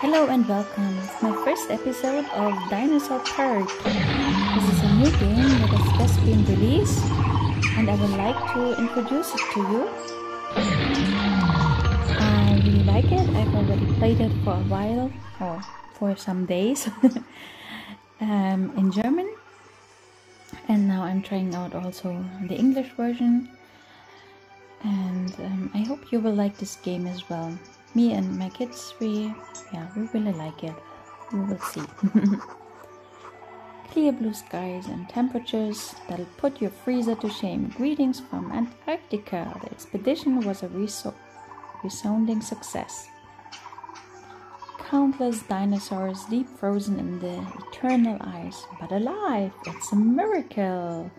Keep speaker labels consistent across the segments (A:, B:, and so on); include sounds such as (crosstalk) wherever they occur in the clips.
A: Hello and welcome. It's my first episode of Dinosaur Park. This is a new game that has just been released and I would like to introduce it to you. I really like it. I've already played it for a while or for some days (laughs) um, in German and now I'm trying out also the English version and um, I hope you will like this game as well me and my kids we yeah we really like it. We will see. (laughs) Clear blue skies and temperatures that'll put your freezer to shame. Greetings from antarctica. The expedition was a reso- resounding success. Countless dinosaurs deep frozen in the eternal ice. But alive it's a miracle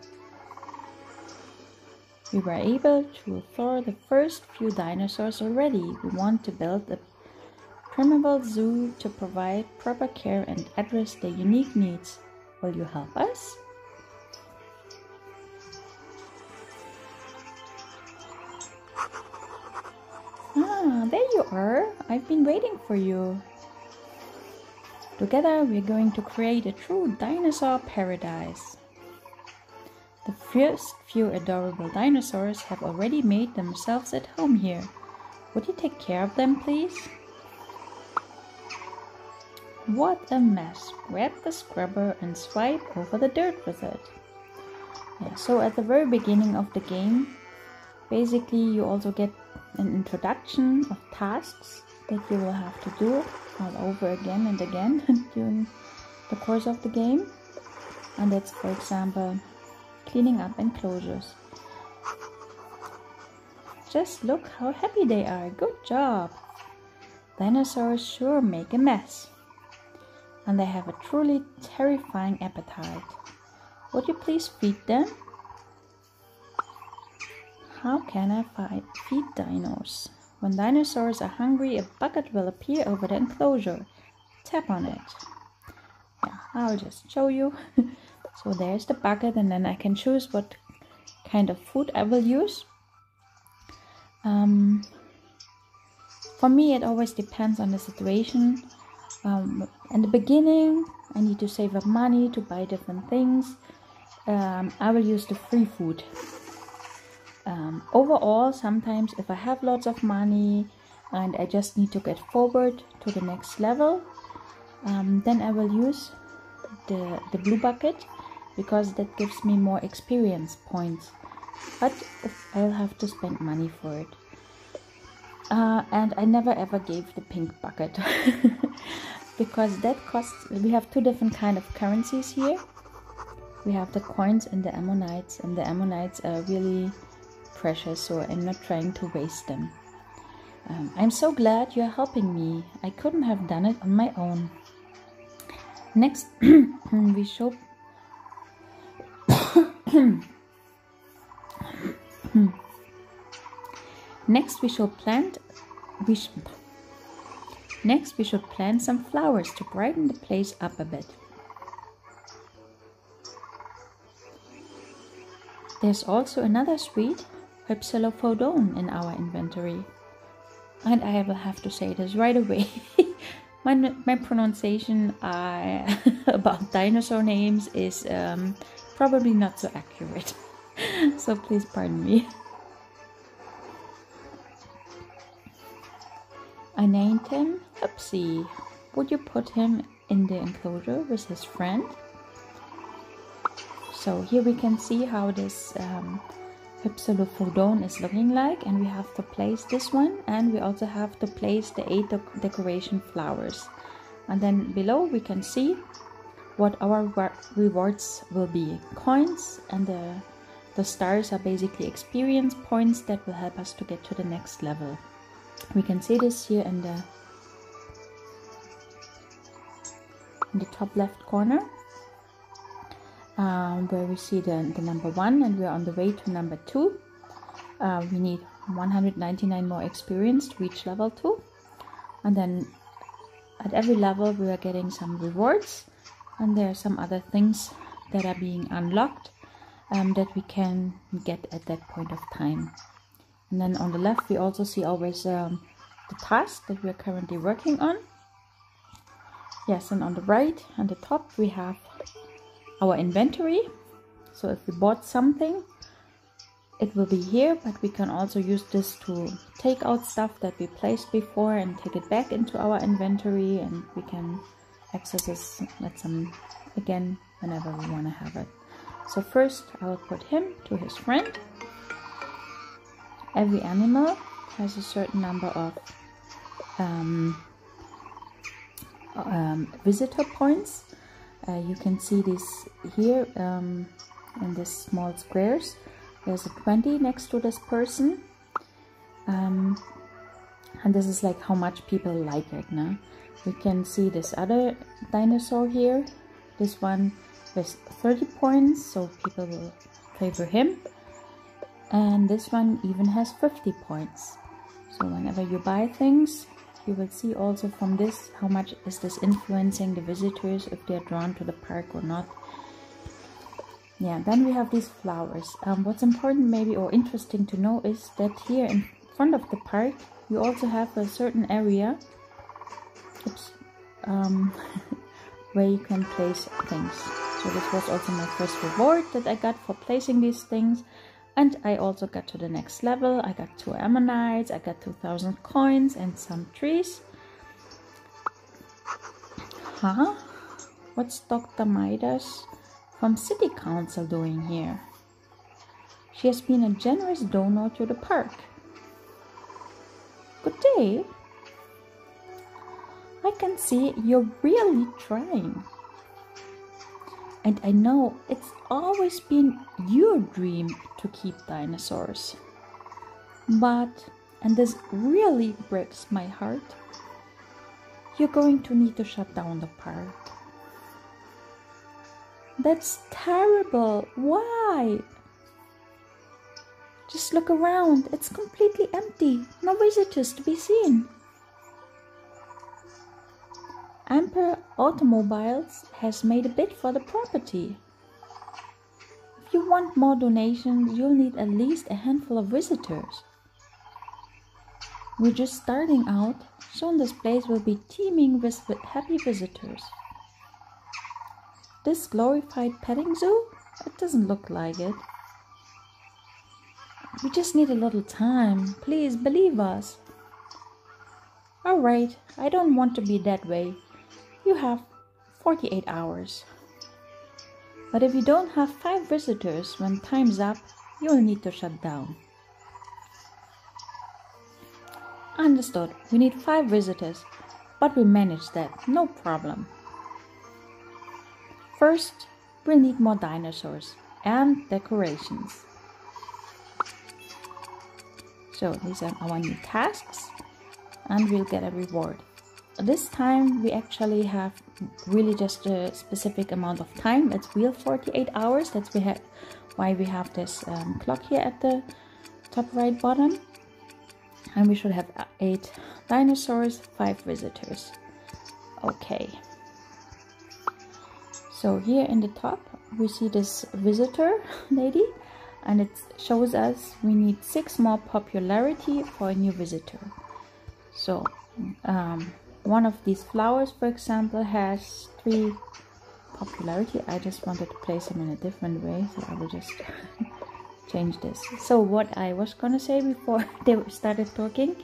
A: we were able to thaw the first few dinosaurs already. We want to build a primeval zoo to provide proper care and address their unique needs. Will you help us? Ah, there you are. I've been waiting for you. Together, we're going to create a true dinosaur paradise. The first few adorable dinosaurs have already made themselves at home here. Would you take care of them, please? What a mess! Grab the scrubber and swipe over the dirt with it. Yeah, so at the very beginning of the game, basically you also get an introduction of tasks that you will have to do all over again and again (laughs) during the course of the game. And that's, for example, cleaning up enclosures. Just look how happy they are. Good job. Dinosaurs sure make a mess. And they have a truly terrifying appetite. Would you please feed them? How can I feed dinos? When dinosaurs are hungry, a bucket will appear over the enclosure. Tap on it. Yeah, I'll just show you. (laughs) so there's the bucket and then I can choose what kind of food I will use. Um, for me it always depends on the situation. Um, in the beginning I need to save up money to buy different things. Um, I will use the free food. Um, overall sometimes if I have lots of money and I just need to get forward to the next level um, then I will use the, the blue bucket because that gives me more experience points. But I'll have to spend money for it. Uh, and I never ever gave the pink bucket. (laughs) Because that costs we have two different kind of currencies here. We have the coins and the ammonites and the ammonites are really precious so I'm not trying to waste them. Um, I'm so glad you're helping me. I couldn't have done it on my own. Next (clears throat) we show Next we shall plant we sh Next we should plant some flowers to brighten the place up a bit. There's also another sweet, Hypsilophodon, in our inventory. And I will have to say this right away. (laughs) my, my pronunciation uh, (laughs) about dinosaur names is um, probably not so accurate. (laughs) so please pardon me. I named him Upsy. Would you put him in the enclosure with his friend? So here we can see how this um, Hypsilophodon is looking like and we have to place this one and we also have to place the eight decoration flowers and then below we can see what our rewards will be. Coins and the the stars are basically experience points that will help us to get to the next level. We can see this here in the in the top left corner um, where we see the, the number one and we're on the way to number two. Uh, we need 199 more experience to reach level two. And then at every level we are getting some rewards and there are some other things that are being unlocked um, that we can get at that point of time. And then on the left we also see always um, the task that we are currently working on. Yes and on the right and the top we have our inventory. So if we bought something it will be here but we can also use this to take out stuff that we placed before and take it back into our inventory and we can access this let some again whenever we want to have it. So first I will put him to his friend. Every animal has a certain number of um, um, visitor points. Uh, you can see this here um, in these small squares. There's a 20 next to this person. Um, and this is like how much people like it now we can see this other dinosaur here. This one has 30 points so people will favor him. And this one even has 50 points. So whenever you buy things you will see also from this how much is this influencing the visitors if they're drawn to the park or not. Yeah then we have these flowers. Um, what's important maybe or interesting to know is that here in front of the park you also have a certain area um, (laughs) where you can place things so this was also my first reward that I got for placing these things and I also got to the next level I got two ammonites I got 2000 coins and some trees huh what's Dr. Midas from City Council doing here? She has been a generous donor to the park. Good day. I can see you're really trying. And I know it's always been your dream to keep dinosaurs. But, and this really breaks my heart, you're going to need to shut down the park. That's terrible. Why? Just look around. It's completely empty. No visitors to be seen. Ampere Automobiles has made a bid for the property. If you want more donations, you'll need at least a handful of visitors. We're just starting out, soon this place will be teeming with happy visitors. This glorified petting zoo? It doesn't look like it. We just need a little time. Please believe us. Alright, I don't want to be that way. You have 48 hours. But if you don't have five visitors when time's up, you'll need to shut down. Understood. We need five visitors, but we manage that, no problem. First, we'll need more dinosaurs and decorations. So these are our new tasks and we'll get a reward. This time we actually have really just a specific amount of time. It's real 48 hours. That's we have why we have this um, clock here at the top right bottom. And we should have eight dinosaurs, five visitors. Okay. So here in the top, we see this visitor (laughs) lady and it shows us we need six more popularity for a new visitor. So um, one of these flowers, for example, has three popularity. I just wanted to place them in a different way, so I will just (laughs) change this. So what I was gonna say before (laughs) they started talking,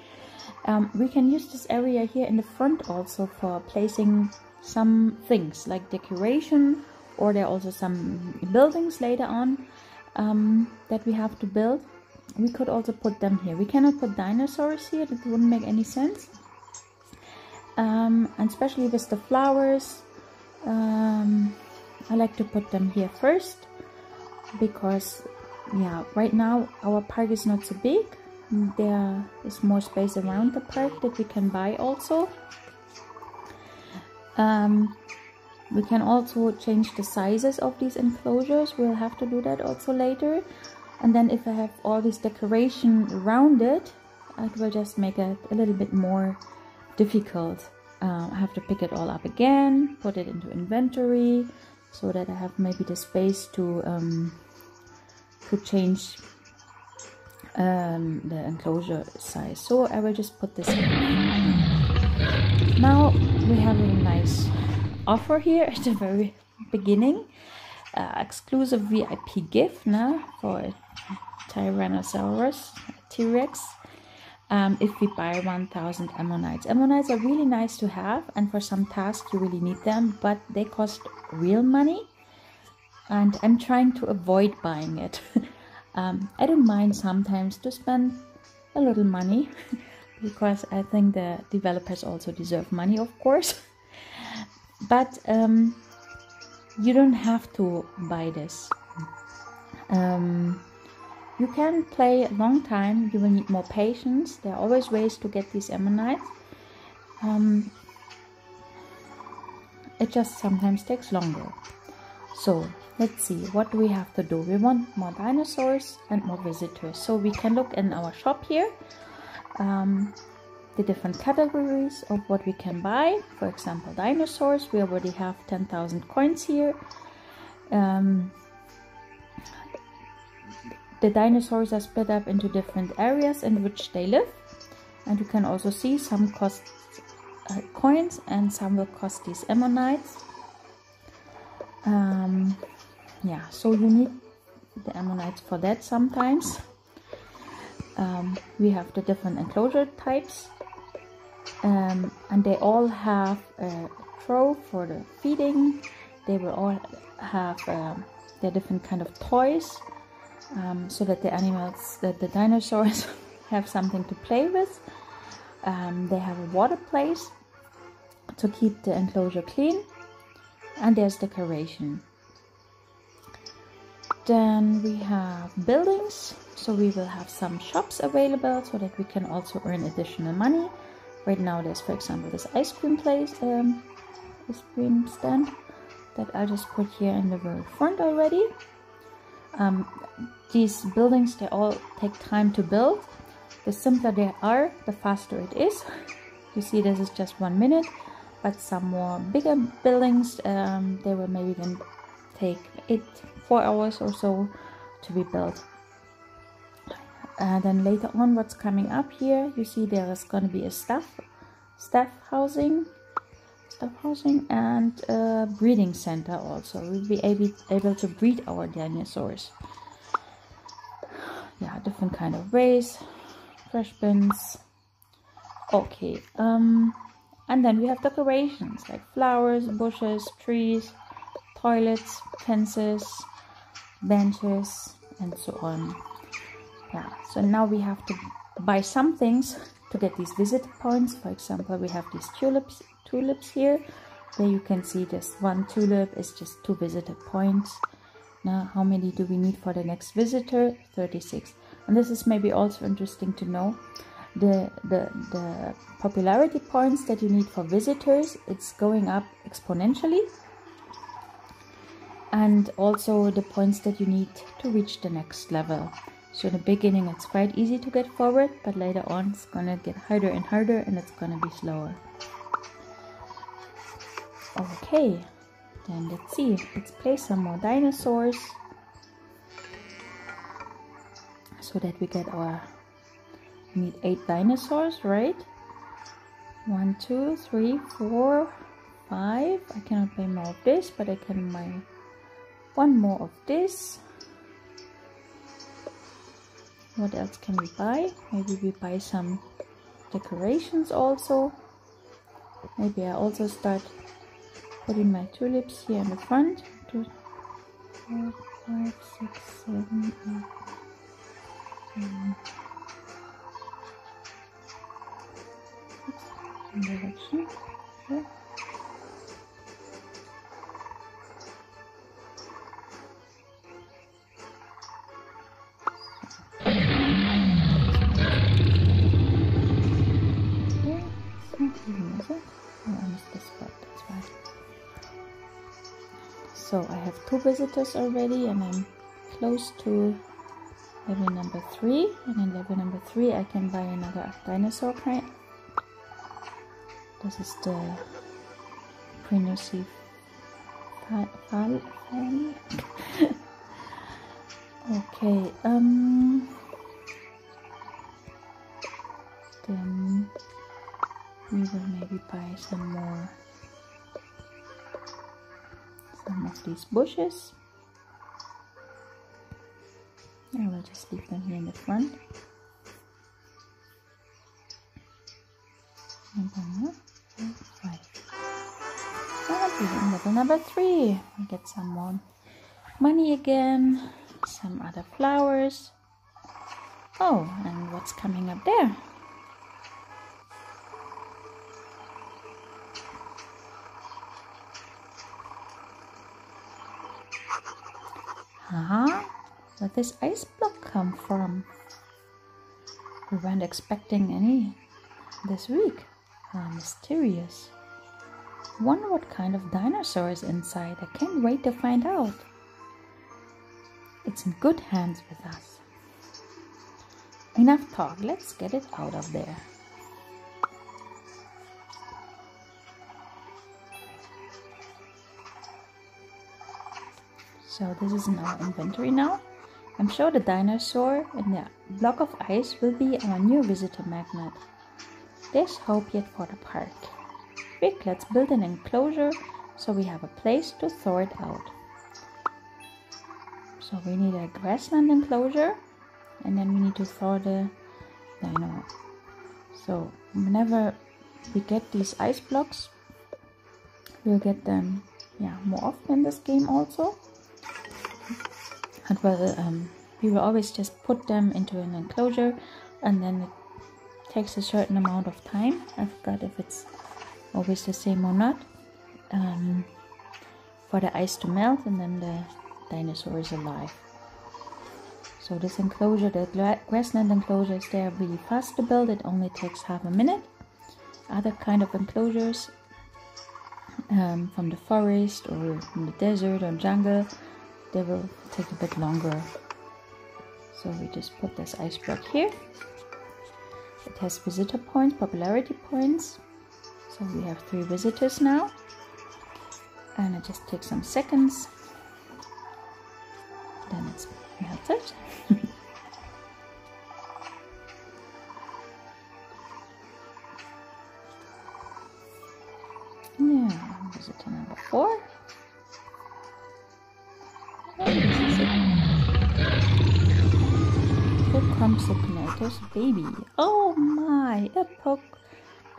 A: um, we can use this area here in the front also for placing some things like decoration or there are also some buildings later on um, that we have to build we could also put them here we cannot put dinosaurs here that wouldn't make any sense um, and especially with the flowers um, I like to put them here first because yeah right now our park is not so big. There is more space around the park that we can buy also. Um, we can also change the sizes of these enclosures. We'll have to do that also later. And then if I have all this decoration around it it will just make it a little bit more difficult uh, I have to pick it all up again put it into inventory so that I have maybe the space to um, to change um, the enclosure size so I will just put this in now we have a nice offer here (laughs) at the very beginning. Uh, exclusive VIP gift now for Tyrannosaurus T-Rex. Um, if we buy 1000 ammonites. Ammonites are really nice to have and for some tasks you really need them, but they cost real money and I'm trying to avoid buying it. (laughs) um, I don't mind sometimes to spend a little money (laughs) because I think the developers also deserve money, of course. (laughs) but um, you don't have to buy this. Um, you can play a long time, you will need more patience. There are always ways to get these ammonites. Um, it just sometimes takes longer. So let's see what do we have to do we want more dinosaurs and more visitors so we can look in our shop here um, the different categories of what we can buy for example dinosaurs we already have 10,000 coins here um, the dinosaurs are split up into different areas in which they live. And you can also see some cost uh, coins and some will cost these ammonites. Um, yeah so you need the ammonites for that sometimes. Um, we have the different enclosure types. Um, and they all have a trough for the feeding. They will all have um, their different kind of toys um, so that the animals that the dinosaurs (laughs) have something to play with. Um, they have a water place to keep the enclosure clean. And there's decoration. Then we have buildings. So we will have some shops available so that we can also earn additional money. Right now there's for example this ice cream place um, ice cream stand that I just put here in the very front already um, these buildings they all take time to build. The simpler they are the faster it is. (laughs) You see this is just one minute but some more bigger buildings um, they will maybe then take eight four hours or so to be built. And then later on what's coming up here you see there is going to be a staff staff housing staff housing and a breeding center also. We'll be able, able to breed our dinosaurs. Yeah different kind of ways fresh bins. Okay um and then we have decorations like flowers bushes trees toilets fences benches and so on. Yeah so now we have to buy some things to get these visit points. For example we have these tulips tulips here. There you can see just one tulip is just two visitor points. Now how many do we need for the next visitor? 36 and this is maybe also interesting to know. The the the popularity points that you need for visitors it's going up exponentially. And also the points that you need to reach the next level. So in the beginning it's quite easy to get forward but later on it's gonna get harder and harder and it's gonna be slower okay then let's see. Let's play some more dinosaurs so that we get our we need eight dinosaurs right? One two three four five. I cannot play more of this but i can buy one more of this. What else can we buy? Maybe we buy some decorations also. Maybe I also start putting my tulips here in the front. Two four five six seven eight nine. Direction. Here have two visitors already and I'm close to level number three. And in level number three I can buy another dinosaur kind this is the Prenocy family (laughs) okay um then we will maybe buy some more some of these bushes. I will just leave them here in the front. Number five. And level number three. We get some more money again, some other flowers. Oh, and what's coming up there? Huh? Where did this ice block come from? We weren't expecting any this week. How mysterious. Wonder what kind of dinosaur is inside. I can't wait to find out. It's in good hands with us. Enough talk, let's get it out of there. So this is in our inventory now. I'm sure the dinosaur in the block of ice will be our new visitor magnet. There's hope yet for the park. Quick, let's build an enclosure so we have a place to thaw it out. So we need a grassland enclosure and then we need to thaw the dino. So whenever we get these ice blocks, we'll get them yeah more often in this game also. And well, um, we will always just put them into an enclosure and then it takes a certain amount of time. I forgot if it's always the same or not. Um, for the ice to melt and then the dinosaur is alive. So this enclosure, the grassland enclosure is there really fast to build. It only takes half a minute. Other kind of enclosures um, from the forest or from the desert or jungle, they will take a bit longer. So we just put this ice block here. It has visitor points, popularity points. So we have three visitors now. And it just takes some seconds. Then it's melted. Baby. Oh my, a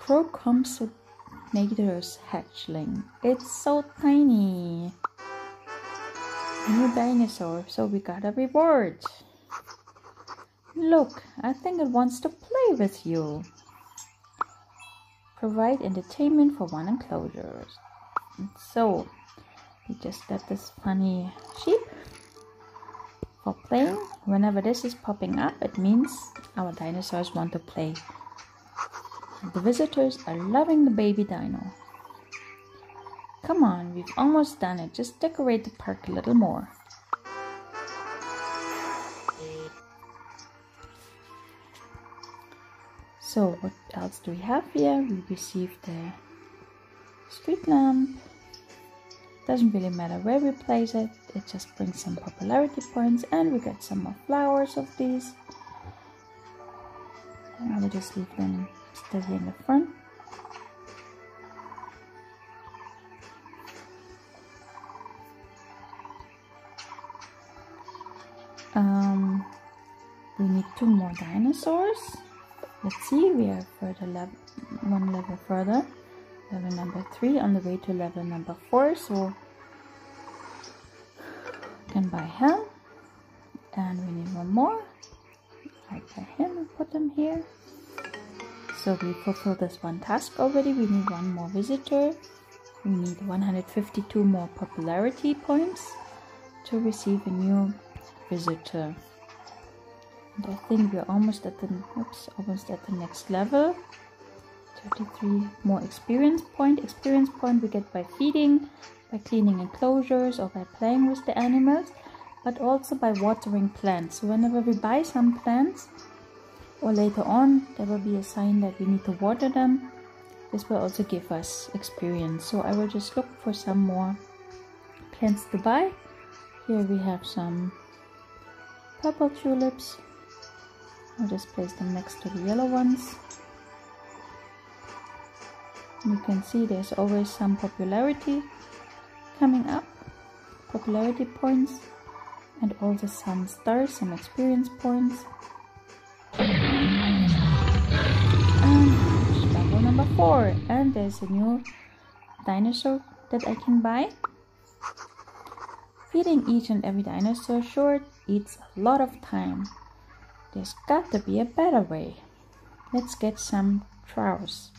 A: Procompsognathus hatchling. It's so tiny. New dinosaur, so we got a reward. Look, I think it wants to play with you. Provide entertainment for one enclosure. So, we just got this funny sheep for playing. Whenever this is popping up, it means our dinosaurs want to play. The visitors are loving the baby dino. Come on, we've almost done it. Just decorate the park a little more. So what else do we have here? We received the street lamp. Doesn't really matter where we place it. It just brings some popularity points and we get some more flowers of these. And I will just leave them here in the front. Um, we need two more dinosaurs. Let's see, we are further level, one level further. Level number three on the way to level number four. So can buy him, and we need one more. I buy him and put them here. So we fulfilled this one task already. We need one more visitor. We need 152 more popularity points to receive a new visitor. And I think we're almost at the oops, almost at the next level. 33 more experience point. Experience point we get by feeding, by cleaning enclosures or by playing with the animals, but also by watering plants. So whenever we buy some plants or later on there will be a sign that we need to water them. This will also give us experience. So I will just look for some more plants to buy. Here we have some purple tulips. I'll just place them next to the yellow ones. You can see there's always some popularity coming up. popularity points and also some stars, some experience points. And level number four. And there's a new dinosaur that I can buy. Feeding each and every dinosaur short eats a lot of time. There's got to be a better way. Let's get some trowels.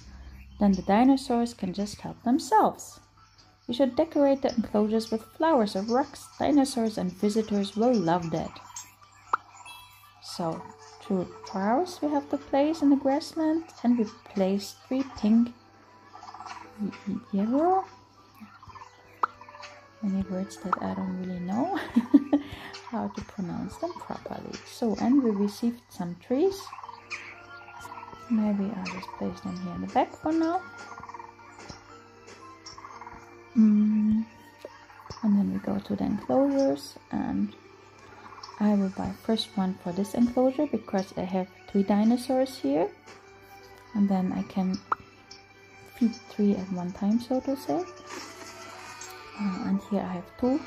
A: Then the dinosaurs can just help themselves. We should decorate the enclosures with flowers or rocks. Dinosaurs and visitors will love that. So, two flowers we have to place in the grassland and we place three pink yellow many words that I don't really know (laughs) how to pronounce them properly. So, and we received some trees. Maybe I'll just place them here in the back for now. Mm. And then we go to the enclosures and I will buy first one for this enclosure because I have three dinosaurs here. And then I can feed three at one time, so to say uh, and here I have two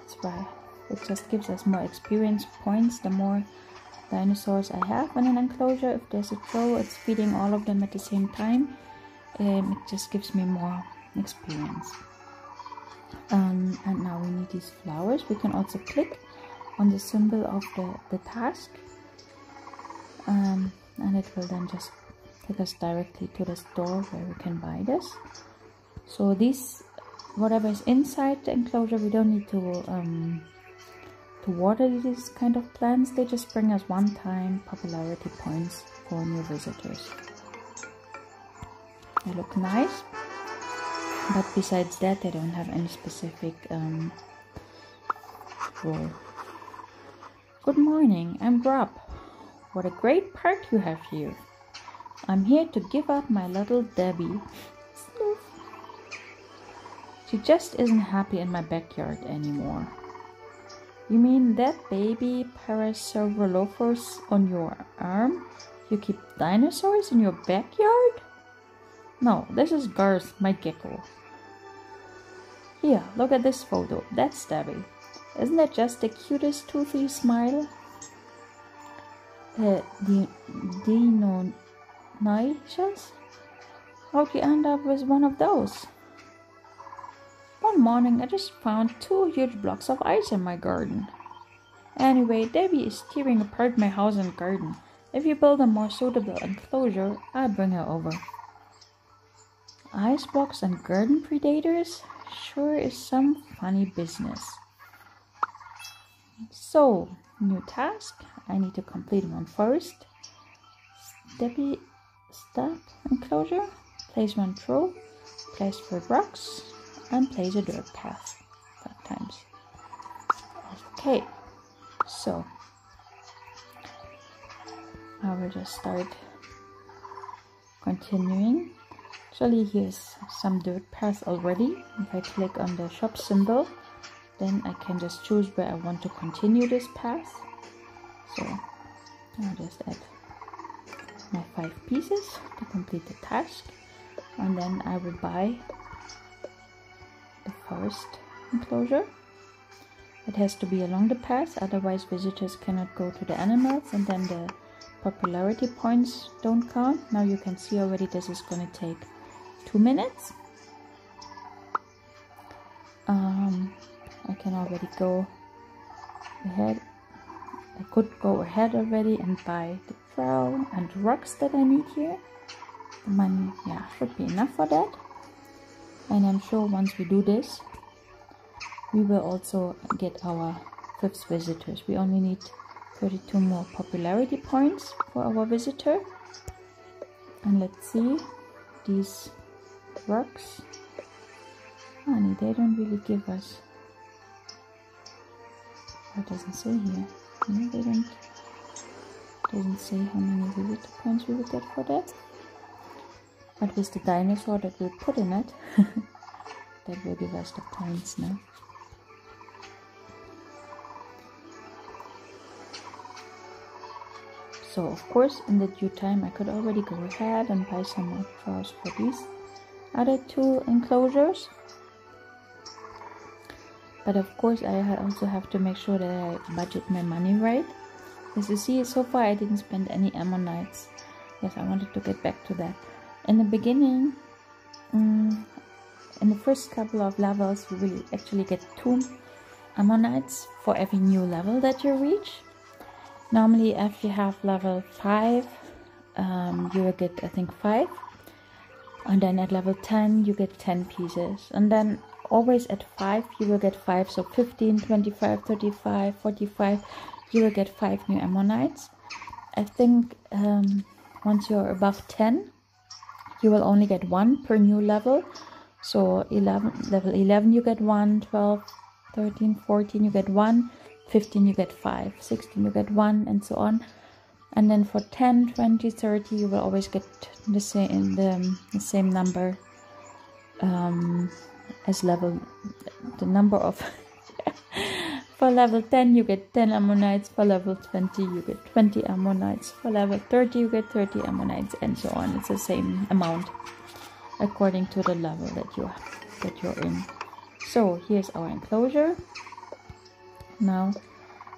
A: that's why it just gives us more experience points the more dinosaurs I have in an enclosure if there's a troll it's feeding all of them at the same time um, it just gives me more experience. Um, and now we need these flowers. We can also click on the symbol of the, the task. Um, and it will then just take us directly to the store where we can buy this. So this whatever is inside the enclosure we don't need to um, to water these kind of plants. They just bring us one time popularity points for new visitors. They look nice but besides that I don't have any specific um, role good morning i'm rob what a great park you have here i'm here to give up my little debbie she just isn't happy in my backyard anymore. You mean that baby Parasaurolophus on your arm? You keep dinosaurs in your backyard? No, this is Garth, my gecko. Here, look at this photo. That's Debbie. Isn't that just the cutest toothy smile? Uh, the Deinonychus? How'd you end up with one of those? One morning I just found two huge blocks of ice in my garden. Anyway, Debbie is tearing apart my house and garden. If you build a more suitable enclosure, I'll bring her over. Ice blocks and garden predators sure is some funny business. So, new task. I need to complete one first. Debbie start enclosure. Place one throw. Place four rocks and place a dirt path five times. Okay, so I will just start continuing. Actually, here's some dirt path already. If I click on the shop symbol, then I can just choose where I want to continue this path. So I'll just add my five pieces to complete the task and then I will buy the forest enclosure. It has to be along the path, otherwise visitors cannot go to the animals and then the popularity points don't count. Now you can see already this is going to take two minutes. Um, I can already go ahead. I could go ahead already and buy the trowel and rocks that I need here. The money, yeah, should be enough for that and I'm sure once we do this we will also get our fifth visitors we only need 32 more popularity points for our visitor and let's see these rocks honey they don't really give us what doesn't say here no they don't doesn't say how many visitor points we would get for that But with the dinosaur that we put in it? (laughs) that will give us the points now. So of course in the due time I could already go ahead and buy some more for these other two enclosures. but of course I also have to make sure that I budget my money right. As you see so far I didn't spend any ammonites yes I wanted to get back to that. In the beginning um, in the first couple of levels you will actually get two ammonites for every new level that you reach. Normally if you have level 5 um, you will get I think 5 and then at level 10 you get 10 pieces. And then always at 5 you will get 5 so 15 25 35 45 you will get 5 new ammonites. I think um, once you're above 10 you will only get one per new level. So 11 level 11 you get 1 12 13 14 you get 1 15 you get 5 16 you get 1 and so on and then for 10 20 30 you will always get the same the, the same number um, as level the number of (laughs) for level 10 you get 10 ammonites for level 20 you get 20 ammonites for level 30 you get 30 ammonites and so on. It's the same amount according to the level that you that you're in. So here's our enclosure. Now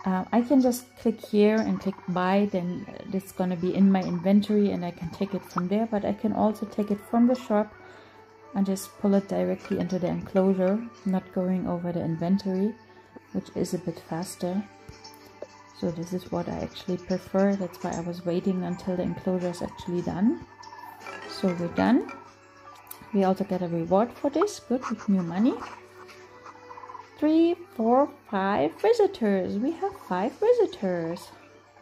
A: uh, I can just click here and click buy then it's gonna be in my inventory and I can take it from there but I can also take it from the shop and just pull it directly into the enclosure not going over the inventory which is a bit faster. So this is what I actually prefer. That's why I was waiting until the enclosure is actually done. So we're done. We also get a reward for this. Good with new money three, four, five visitors. We have five visitors.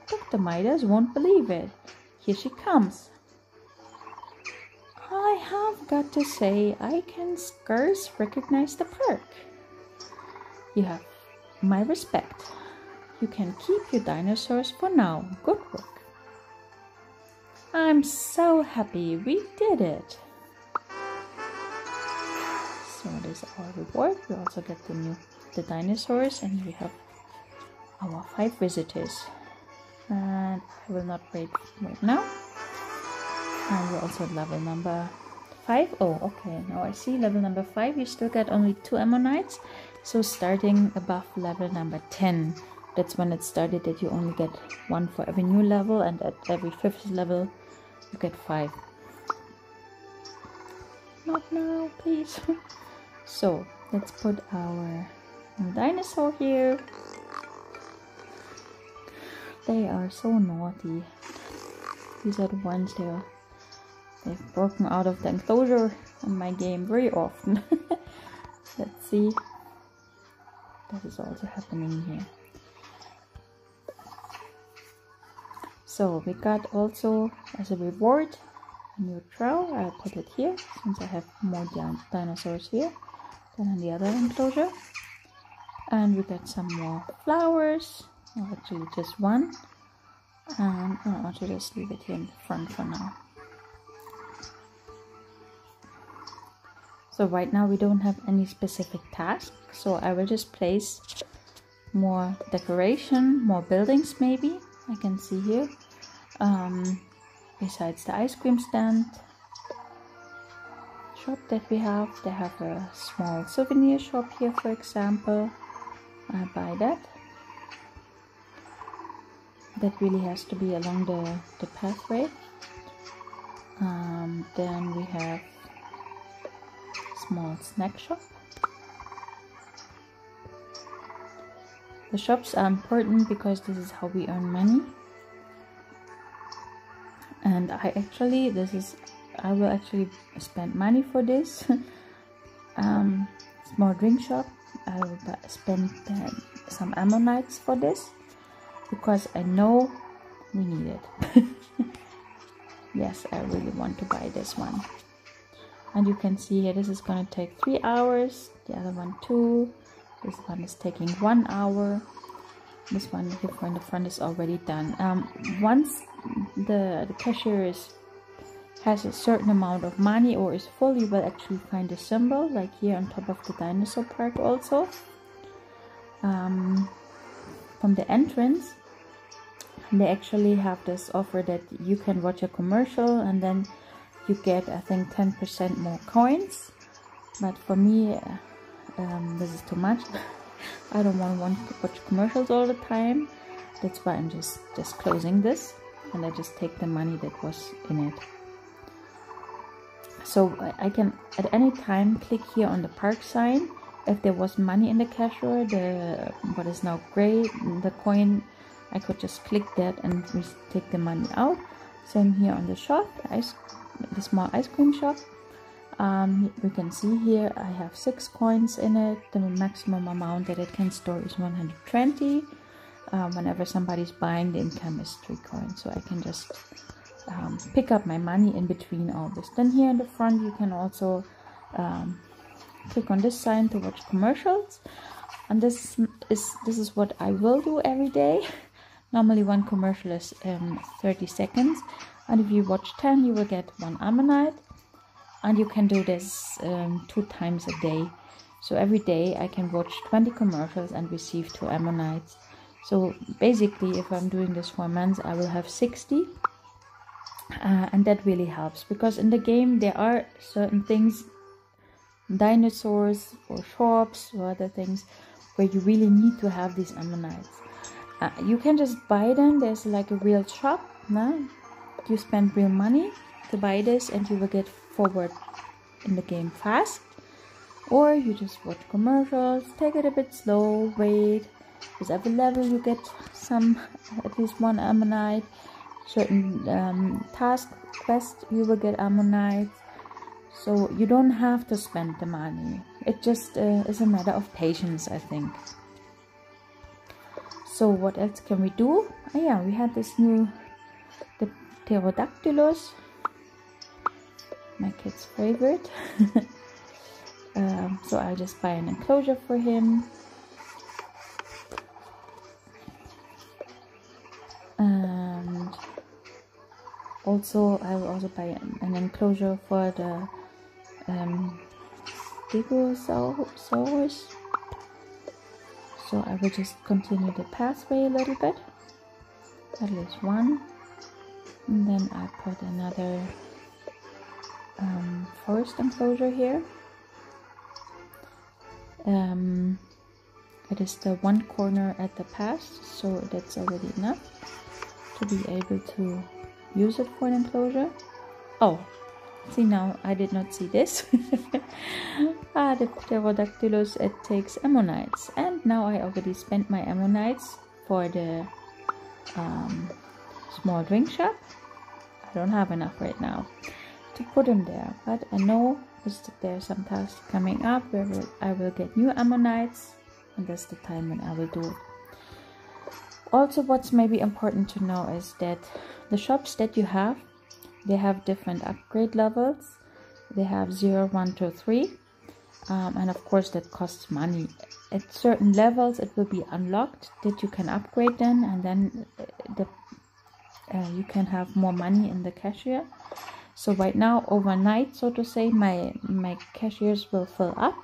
A: Dr. Midas won't believe it. Here she comes. I have got to say, I can scarce recognize the park. You have my respect. You can keep your dinosaurs for now. Good work. I'm so happy we did it. Is our reward. We also get the new the dinosaurs and we have our five visitors. And I will not wait right now. And we're also level number five. Oh, okay. Now I see level number five. You still get only two ammonites. So starting above level number 10, that's when it started that you only get one for every new level and at every fifth level you get five. Not now, please. (laughs) So let's put our dinosaur here. They are so naughty. These are the ones that they've broken out of the enclosure in my game very often. (laughs) let's see. That is also happening here. So we got also as a reward a new trowel. I'll put it here since I have more dinosaurs here than in the other enclosure. And we got some more flowers. Actually just one. And I want to just leave it here in the front for now. So right now we don't have any specific task. So I will just place more decoration more buildings maybe I can see here. Um, besides the ice cream stand shop that we have. They have a small souvenir shop here, for example. I buy that. That really has to be along the, the pathway. Um, then we have small snack shop. The shops are important because this is how we earn money. And I actually, this is I will actually spend money for this. (laughs) Um, small drink shop. I will spend uh, some ammonites for this because I know we need it. (laughs) Yes I really want to buy this one. And you can see here this is going to take three hours. The other one two. This one is taking one hour. This one here in the front is already done. Um, once the, the cashier is has a certain amount of money or is full, you will actually find a symbol like here on top of the dinosaur park also. Um, from the entrance, they actually have this offer that you can watch a commercial and then you get I think 10% more coins. But for me, um, this is too much. (laughs) I don't want to watch commercials all the time. That's why I'm just just closing this and I just take the money that was in it. So I can at any time click here on the park sign. If there was money in the cash drawer, the what is now gray, the coin, I could just click that and take the money out. Same here on the shop, the, ice, the small ice cream shop. Um, we can see here I have six coins in it. The maximum amount that it can store is 120 um, whenever somebody's buying the income is three coins so I can just um, pick up my money in between all this. Then here in the front you can also um, click on this sign to watch commercials. And this is this is what I will do every day. (laughs) Normally one commercial is um, 30 seconds. And if you watch 10 you will get one ammonite. And you can do this um, two times a day. So every day I can watch 20 commercials and receive two ammonites. So basically if i'm doing this for months i will have 60 uh, and that really helps because in the game there are certain things dinosaurs or shops or other things where you really need to have these ammonites. Uh, you can just buy them. There's like a real shop no? you spend real money to buy this and you will get forward in the game fast. Or you just watch commercials take it a bit slow wait. With every level you get some (laughs) at least one ammonite certain um, task quest you will get ammonites so you don't have to spend the money. It just uh, is a matter of patience i think. So what else can we do? Oh yeah we had this new the pterodactylus. My kid's favorite. (laughs) Um, so i'll just buy an enclosure for him also I will also buy an enclosure for the um, Stegosaurus so I will just continue the pathway a little bit. At least one. And then I put another um, forest enclosure here. Um, it is the one corner at the pass so that's already enough to be able to use it for an enclosure? Oh see now I did not see this. (laughs) Ah the pterodactylus it takes ammonites. And now I already spent my ammonites for the um, small drink shop. I don't have enough right now to put them there but I know there's some tasks coming up where I will get new ammonites and that's the time when I will do it also what's maybe important to know is that the shops that you have they have different upgrade levels. They have 0 1 2 3 um, and of course that costs money. At certain levels it will be unlocked that you can upgrade them and then uh, the uh, you can have more money in the cashier. So right now overnight so to say my my cashiers will fill up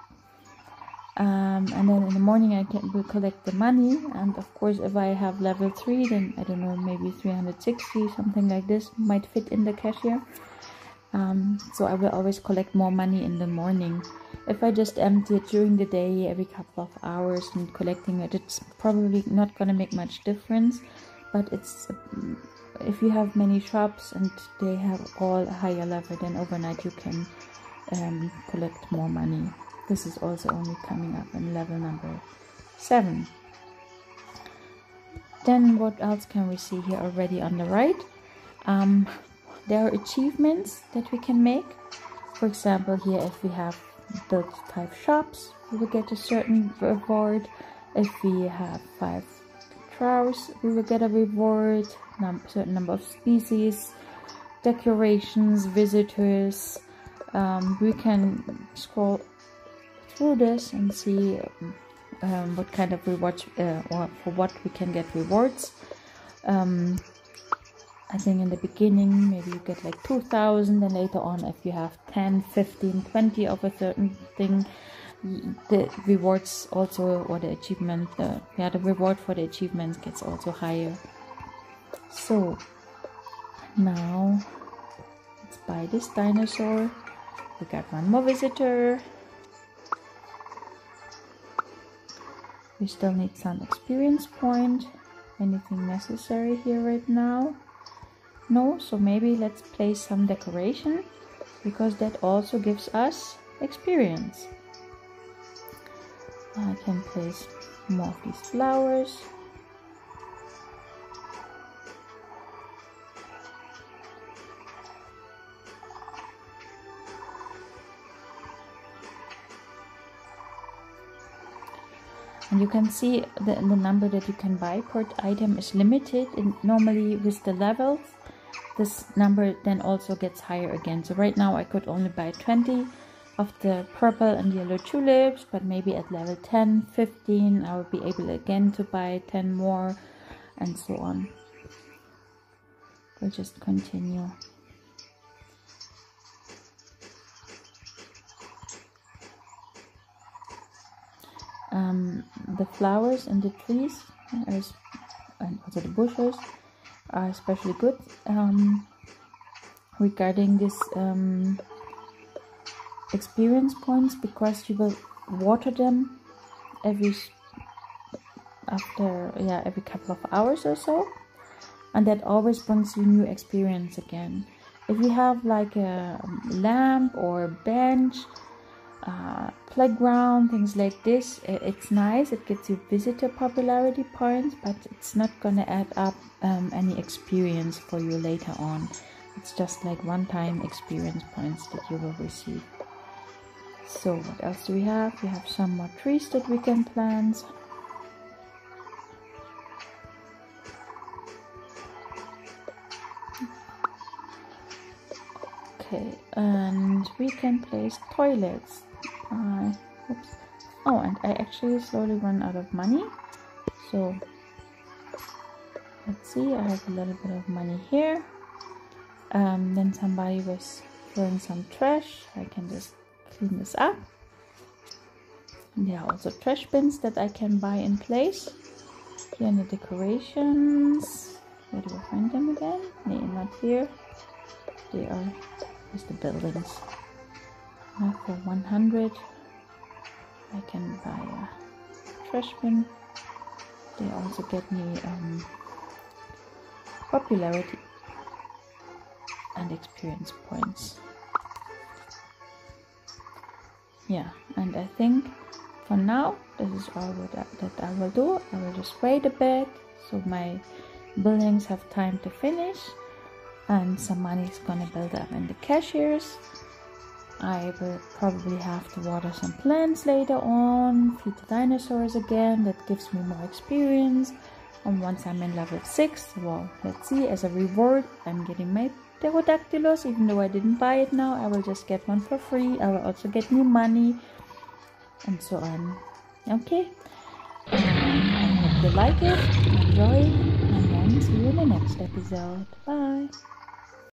A: um, and then in the morning I can will collect the money. And of course if I have level 3 then I don't know maybe 360 something like this might fit in the cashier. Um, so I will always collect more money in the morning. If I just empty it during the day every couple of hours and collecting it it's probably not gonna make much difference. But it's if you have many shops and they have all a higher level then overnight you can um, collect more money this is also only coming up in level number 7 then what else can we see here already on the right? Um, there are achievements that we can make. For example here if we have built five shops we will get a certain reward. If we have five trows we will get a reward. Num certain number of species decorations visitors. Um, we can scroll through this and see um, what kind of rewards uh, or for what we can get rewards. Um, I think in the beginning maybe you get like 2000 and later on if you have 10 15 20 of a certain thing the rewards also or the achievement the yeah the reward for the achievements gets also higher. So now let's buy this dinosaur. We got one more visitor we still need some experience point. Anything necessary here right now? No so maybe let's place some decoration because that also gives us experience. I can place more of these flowers and you can see the, the number that you can buy per item is limited and normally with the levels. This number then also gets higher again. So right now I could only buy 20 of the purple and yellow tulips but maybe at level 10 15 I will be able again to buy 10 more and so on. We'll just continue um, the flowers and the trees and also the bushes are especially good. Um, regarding this um, experience points because you will water them every after yeah every couple of hours or so and that always brings you new experience again. If you have like a lamp or a bench uh, playground things like this it's nice. It gets you visitor popularity points but it's not gonna add up um, any experience for you later on. It's just like one-time experience points that you will receive. So what else do we have? We have some more trees that we can plant. Okay and we can place toilets uh, oops. oh and I actually slowly run out of money. So let's see. I have a little bit of money here. Um, then somebody was throwing some trash. I can just clean this up. There are also trash bins that I can buy in place. Here in the decorations. Where do I find them again? No, not here. They are just the buildings now for 100 I can buy a trash bin. They also get me um, popularity and experience points. Yeah and I think for now this is all that, that I will do. I will just wait a bit so my buildings have time to finish and some money is gonna build up in the cashiers I will probably have to water some plants later on, feed the dinosaurs again, that gives me more experience. And once I'm in level 6, well, let's see, as a reward, I'm getting my Pterodactylus, even though I didn't buy it now, I will just get one for free. I will also get new money, and so on. Okay, I hope you like it, enjoy, and then see you in the next episode. Bye!